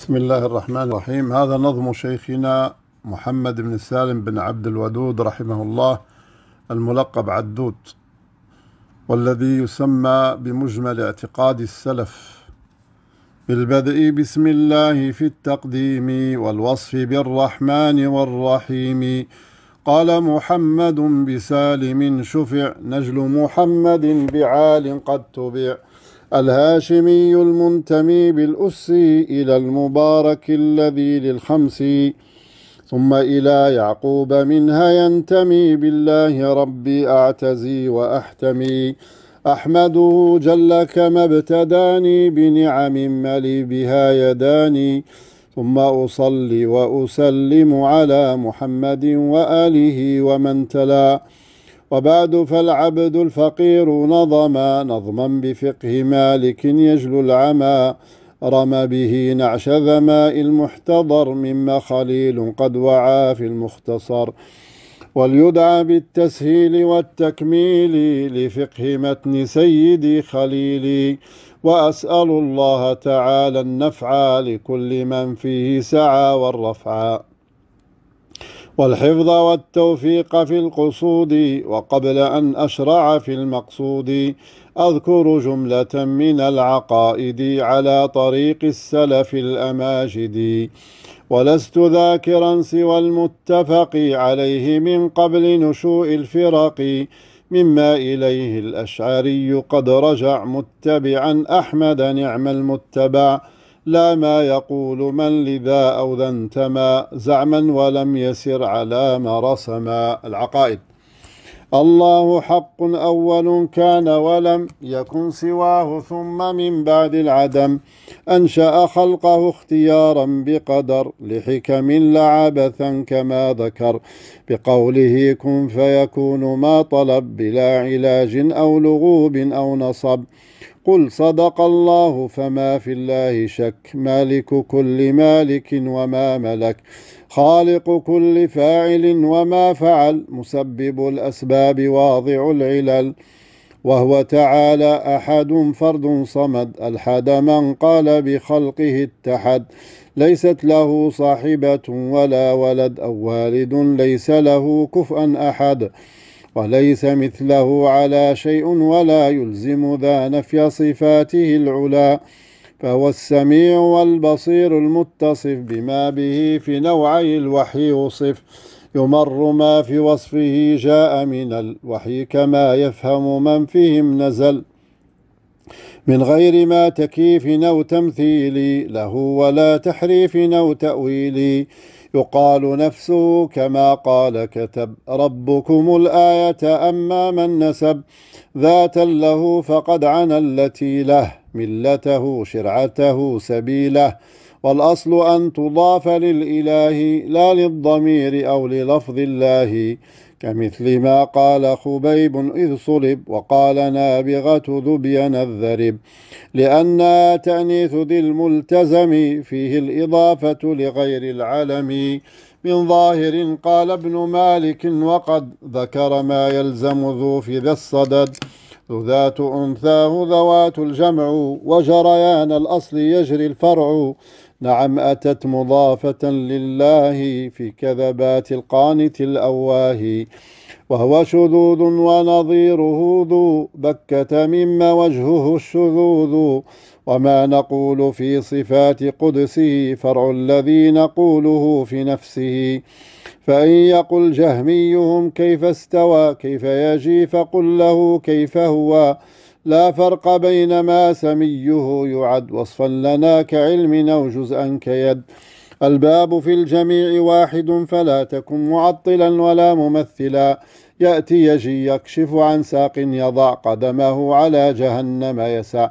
بسم الله الرحمن الرحيم. هذا نظم شيخنا محمد بن سالم بن عبد الودود رحمه الله الملقب عدود والذي يسمى بمجمل اعتقاد السلف بالبدء بسم الله في التقديم والوصف بالرحمن والرحيم. قال محمد بسالم شفع نجل محمد بعال قد تبع. الهاشمي المنتمي بالأس إلى المبارك الذي للخمس ثم إلى يعقوب منها ينتمي بالله ربي أعتزي وأحتمي. أحمده جل كما ابتداني بنعم ملي بها يداني ثم أصلي وأسلم على محمد وآله ومن تلا. وبعد فالعبد الفقير نظم نظما بفقه مالك يجلو العمى. رمى به نعش ذماء المحتضر مما خليل قد وعى في المختصر. وليدعى بالتسهيل والتكميل لفقه متن سيدي خليلي وأسأل الله تعالى النفع لكل من فيه سعى والرفع. والحفظ والتوفيق في القصود وقبل أن أشرع في المقصود. أذكر جملة من العقائد على طريق السلف الأماجد. ولست ذاكرا سوى المتفق عليه من قبل نشوء الفرق مما إليه الأشعري قد رجع متبعا أحمد نعم المتبع. لا ما يقول من لذا أو ذا انتمى زعما ولم يسر على ما رسما العقائد. الله حق أول كان ولم يكن سواه ثم من بعد العدم. أنشأ خلقه اختيارا بقدر لحكم لعبثا كما ذكر. بقوله كن فيكون ما طلب بلا علاج أو لغوب أو نصب. قل صدق الله فما في الله شك. مالك كل مالك وما ملك. خالق كل فاعل وما فعل. مسبب الأسباب واضع العلل. وهو تعالى أحد فرد صمد. ألحد من قال بخلقه اتحد. ليست له صاحبة ولا ولد. أو والد ليس له كفءا أحد. وليس مثله على شيء ولا يلزم ذا نفي صفاته العلا فهو السميع والبصير المتصف بما به في نوعي الوحي يوصف. يمر ما في وصفه جاء من الوحي كما يفهم من فيهم نزل. من غير ما تكييف أو تمثيل له ولا تحريف أو تأويل يقال نفسه كما قال كتب. ربكم الآية أما من نسب. ذاتا له فقد عنا التي له ملته شرعته سبيله. والأصل أن تضاف للإله لا للضمير أو للفظ الله. كمثل ما قال خبيب إذ صلب وقال نابغة ذبين الذرب لأنها تأنيث ذي الملتزم فيه الإضافة لغير العلم. من ظاهر قال ابن مالك وقد ذكر ما يلزم ذو في ذا الصدد ذات أنثاه ذوات الجمع وجريان الأصل يجري الفرع. نعم أتت مضافة لله في كذبات القانت الأواه وهو شذوذ ونظيره ذو بكة مما وجهه الشذوذ وما نقول في صفات قدسه فرع الذي نقوله في نفسه. فإن يقل جهميهم كيف استوى كيف يجي فقل له كيف هو لا فرق بين ما سميه يعد وصفا لنا كعلم أو جزءا كيد. الباب في الجميع واحد فلا تكن معطلا ولا ممثلا. يأتي يجي يكشف عن ساق يضع قدمه على جهنم يسع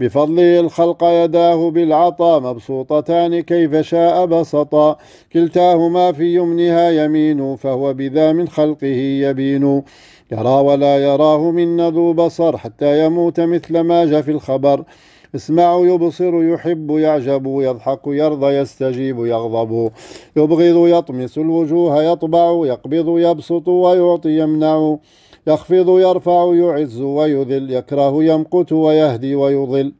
بفضله الخلق يداه بالعطا مبسوطتان كيف شاء بسطا. كلتاهما في يمنها يمين فهو بذا من خلقه يبين. يرى ولا يراه منا ذو بصر حتى يموت مثل ما جاء في الخبر. اسمع يبصر يحب يعجب يضحك يرضى يستجيب يغضب. يبغض يطمس الوجوه يطبع يقبض يبسط ويعطي يمنع. يخفض يرفع يعز ويذل. يكره يمقت ويهدي ويضل.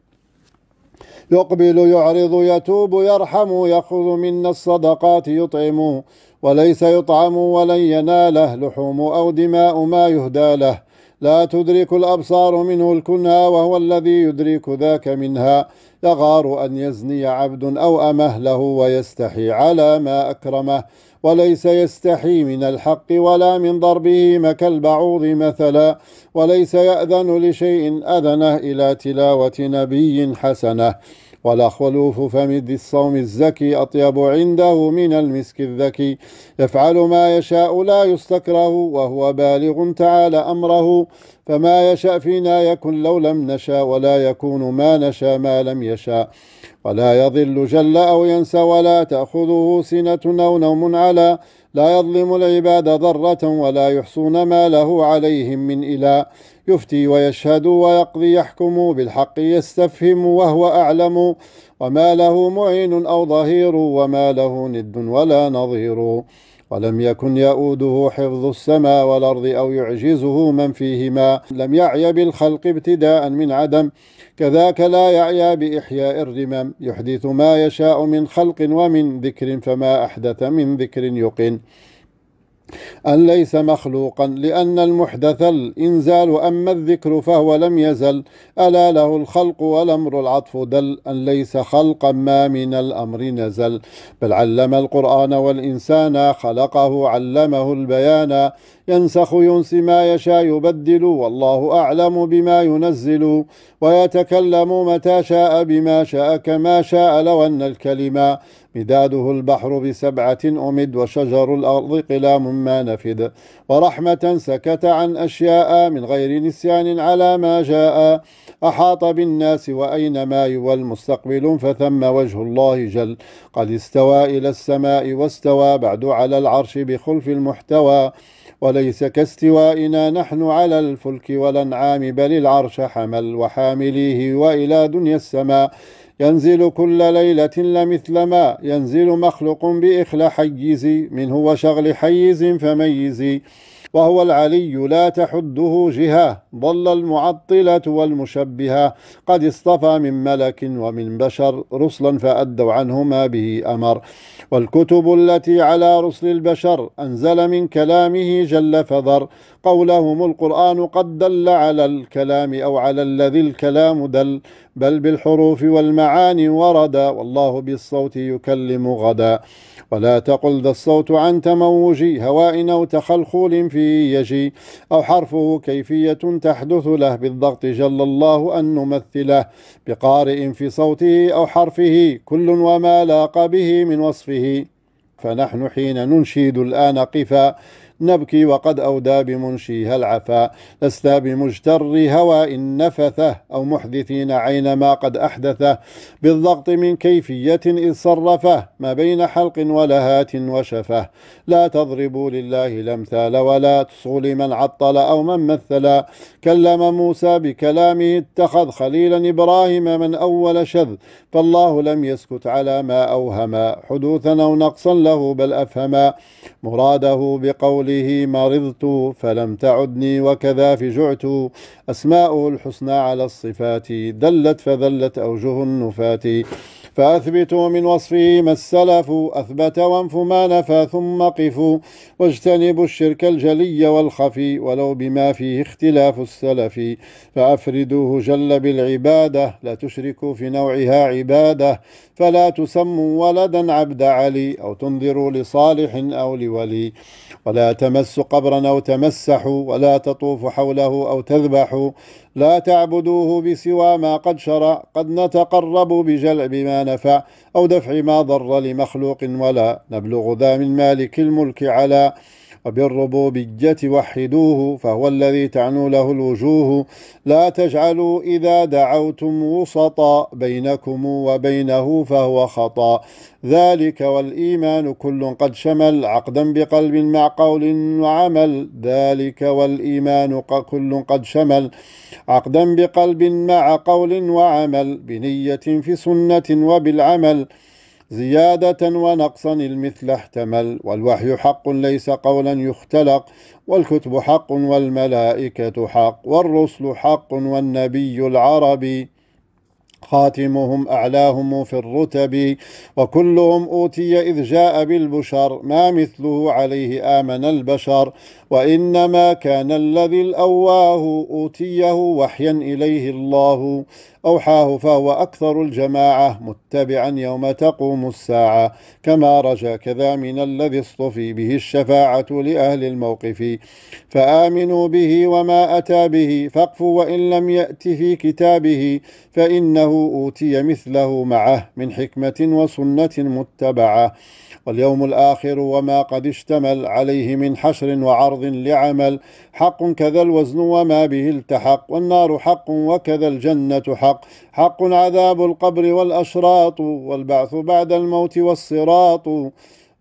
يقبل يعرض يتوب يرحم يأخذ منا الصدقات يطعم. وليس يطعم ولن يناله لحوم أو دماء ما يهدى له. لا تدرك الأبصار منه الكنها وهو الذي يدرك ذاك منها. يغار أن يزني عبد أو أمه له ويستحي على ما أكرمه. وليس يستحي من الحق ولا من ضربه مك البعوض مثلا. وليس يأذن لشيء أذنه إلى تلاوة نبي حسنه. ولا خلوف فم الصوم الزكي أطيب عنده من المسك الذكي. يفعل ما يشاء لا يستكره وهو بالغ تعالى أمره. فما يشاء فينا يكن لو لم نشا ولا يكون ما نشا ما لم يشاء. ولا يضل جل أو ينسى ولا تأخذه سنة أو نوم على. لا يظلم العباد ذرة ولا يحصون ما له عليهم من إله. يفتي ويشهد ويقضي يحكم بالحق يستفهم وهو أعلم. وما له معين أو ظهير وما له ند ولا نظير. ولم يكن يؤوده حفظ السماء والأرض أو يعجزه من فيهما. لم يعي بالخلق ابتداء من عدم كذاك لا يعيا بإحياء الرمم. يحدث ما يشاء من خلق ومن ذكر فما أحدث من ذكر يقن. أن ليس مخلوقا لأن المحدث الإنزال أما الذكر فهو لم يزل. ألا له الخلق والأمر العطف دل أن ليس خلقا ما من الأمر نزل. بل علم القرآن والإنسان خلقه علمه البيان. ينسخ ينسي ما يشاء يبدل. والله أعلم بما ينزل. ويتكلم متى شاء بما شاء كما شاء لو أن الكلمة مداده البحر بسبعة أمد وشجر الأرض قلام ما نفد ورحمة سكت عن أشياء من غير نسيان على ما جاء. أحاط بالناس وأينما يوى المستقبل فثم وجه الله جل. قد استوى إلى السماء واستوى بعد على العرش بخلف المحتوى. وليس كاستوائنا نحن على الفلك والأنعام بل العرش حمل وحامليه وإلى دنيا السماء. ينزل كل ليلة لمثل ما ينزل مخلوق بإخل حيز منه وشغل حيز فميز. وهو العلي لا تحده جهة ضل المعطلة والمشبهة. قد اصطفى من ملك ومن بشر رسلا فأدوا عنه ما به أمر. والكتب التي على رسل البشر أنزل من كلامه جل فذر. قولهم القرآن قد دل على الكلام أو على الذي الكلام دل. بل بالحروف والمعاني وردا والله بالصوت يكلم غدا. ولا تقل ذا الصوت عن تموج هواء أو تخلخل في يجي. أو حرفه كيفية تحدث له بالضغط جل الله أن نمثله. بقارئ في صوته أو حرفه كل وما لاق به من وصفه. فنحن حين ننشيد الآن قفا. نبكي وقد أودى بمنشيها العفا. لست بمجتر هواء نفثه أو محدثين عين ما قد أحدثه بالضغط من كيفية إذ صرفه ما بين حلق ولهات وشفه. لا تضربوا لله الأمثال ولا تصغوا لمن عطل أو من مثلا كلم موسى بكلامه اتخذ خليلا إبراهيم من أول شذ. فالله لم يسكت على ما أوهما. حدوثا أو نقصا له بل أفهما. مراده بقوله مرضت فلم تعدني وكذا فجعت. أسماؤه الحسنى على الصفات دلت فذلت أوجه النفات. فأثبتوا من وصفه ما السلف أثبت وانف ما نفى ثم قفوا واجتنبوا الشرك الجلي والخفي ولو بما فيه اختلاف السلف. فأفردوه جل بالعبادة لا تشركوا في نوعها عبادة. فلا تسموا ولدا عبد علي أو تنذروا لصالح أو لولي. ولا تمسوا قبرا أو تمسحوا ولا تطوفوا حوله أو تذبحوا. لا تعبدوه بسوى ما قد شرع قد نتقرب بجلب ما نفع أو دفع ما ضر لمخلوق ولا نبلغ ذا من مالك الملك على وبالربوبية وحدوه فهو الذي تعنو له الوجوه. لا تجعلوا إذا دعوتم وسطا بينكم وبينه فهو خطأ. ذلك والإيمان كل قد شمل عقدا بقلب مع قول وعمل. ذلك والإيمان كل قد شمل عقدا بقلب مع قول وعمل. بنية في سنة وبالعمل. زيادة ونقصا المثل احتمل والوحي حق ليس قولا يختلق والكتب حق والملائكة حق والرسل حق والنبي العربي. خاتمهم أعلاهم في الرتب وكلهم أوتي إذ جاء بالبشر ما مثله عليه آمن البشر. وإنما كان الذي الأواه أوتيه وحيا إليه الله. أوحاه فهو أكثر الجماعة متبعا يوم تقوم الساعة. كما رجا كذا من الذي اصطفي به الشفاعة لأهل الموقف. فآمنوا به وما أتى به فاقفوا وإن لم يأت في كتابه فإنه أوتي مثله معه من حكمة وسنة متبعة واليوم الآخر وما قد اشتمل عليه من حشر وعرض لعمل حق كذا الوزن وما به التحق والنار حق وكذا الجنة حق حق عذاب القبر والأشراط والبعث بعد الموت والصراط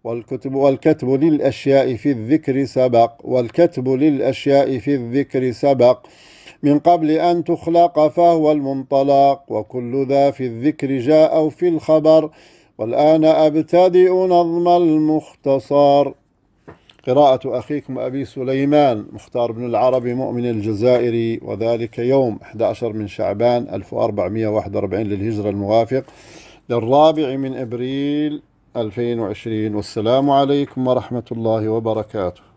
والكتب والكتب للأشياء في الذكر سبق والكتب للأشياء في الذكر سبق. من قبل أن تخلق فهو المنطلق وكل ذا في الذكر جاء في الخبر. والآن أبتدئ نظم المختصر. قراءة أخيكم أبي سليمان مختار بن العربي مؤمن الجزائري. وذلك يوم 11 من شعبان 1441 للهجرة الموافق للرابع من إبريل 2020 والسلام عليكم ورحمة الله وبركاته.